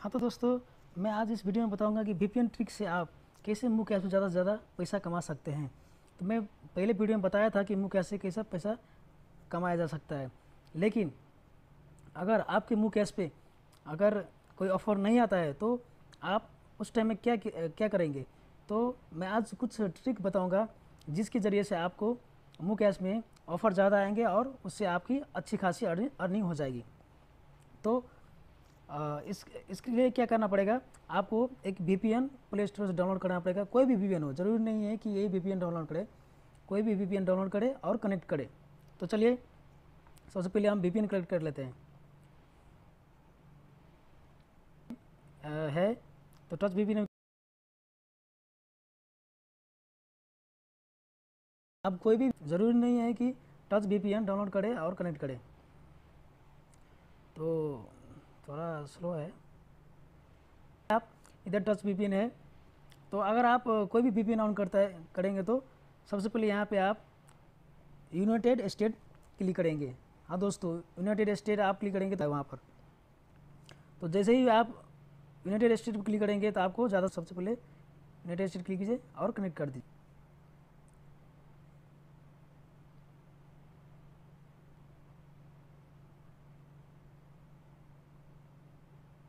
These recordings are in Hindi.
हाँ तो दोस्तों, मैं आज इस वीडियो में बताऊँगा कि वीपीएन ट्रिक से आप कैसे मुँह कैश में ज़्यादा से ज़्यादा पैसा कमा सकते हैं। तो मैं पहले वीडियो में बताया था कि मुँह कैसे कैसा पैसा कमाया जा सकता है। लेकिन अगर आपके मुँह कैश पे अगर कोई ऑफ़र नहीं आता है तो आप उस टाइम में क्या क्या करेंगे? तो मैं आज कुछ ट्रिक बताऊँगा, जिसके ज़रिए से आपको मुँह कैश में ऑफ़र ज़्यादा आएँगे और उससे आपकी अच्छी खासी अर्निंग हो जाएगी। तो इस, इसके लिए क्या करना पड़ेगा? आपको एक वीपीएन प्ले स्टोर से डाउनलोड करना पड़ेगा। कोई भी वी हो, ज़रूरी नहीं है कि यही वी डाउनलोड करे। कोई भी वी डाउनलोड करे और कनेक्ट करे। तो चलिए, सबसे पहले हम वी कनेक्ट कर लेते हैं। है? तो टच वी अब कोई भी ज़रूरी नहीं है कि टच वीपीएन डाउनलोड करे और कनेक्ट करे। तो थोड़ा स्लो है। आप इधर टच वी है। तो अगर आप कोई भी वी ऑन करता है, करेंगे तो सबसे पहले यहाँ पे आप यूनाइटेड स्टेट क्लिक करेंगे। हाँ दोस्तों यूनाइटेड स्टेट आप क्लिक करेंगे तो वहाँ पर। तो जैसे ही आप यूनाइटेड स्टेट क्लिक करेंगे तो आपको ज़्यादा सबसे पहले यूनाइटेड स्टेट क्लिक कीजिए और कनेक्ट कर दीजिए।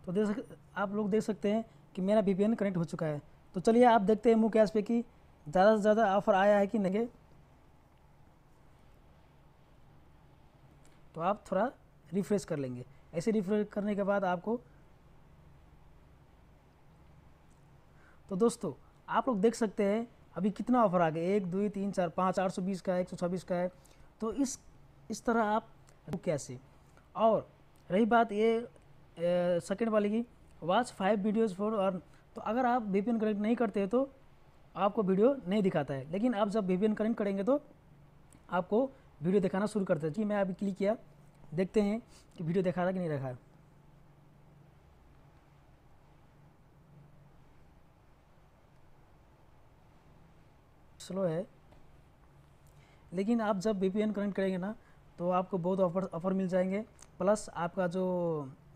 तो देख आप लोग देख सकते हैं कि मेरा वी कनेक्ट हो चुका है। तो चलिए आप देखते हैं मुँह कैश पे कि ज़्यादा से ज़्यादा ऑफ़र आया है कि नहीं तो आप थोड़ा रिफ्रेश कर लेंगे। ऐसे रिफ्रेश करने के बाद आपको तो दोस्तों, आप लोग देख सकते हैं अभी कितना ऑफ़र आ गया। एक, दो, तीन, चार, पाँच, आठ सौ बीस का है, एक सौ छब्बीस का है। तो इस इस तरह आप कैसे? और रही बात ये सेकेंड वाले की वॉच फाइव वीडियोज़ फॉर और तो अगर आप वी कनेक्ट नहीं करते तो आपको वीडियो नहीं दिखाता है। लेकिन आप जब वी कनेक्ट करेंगे तो आपको वीडियो दिखाना शुरू करते हैं। जी, मैं अभी क्लिक किया। देखते हैं कि वीडियो दिखा रहा कि नहीं रखा है। स्लो है। लेकिन आप जब वी कनेक्ट करेंगे ना तो आपको बहुत ऑफ़र ऑफ़र मिल जाएँगे। प्लस आपका जो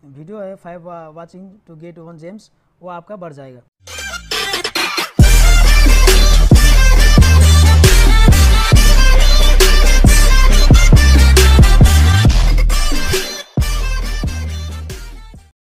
वीडियो है five watching to get one gems वो आपका बढ़ जाएगा।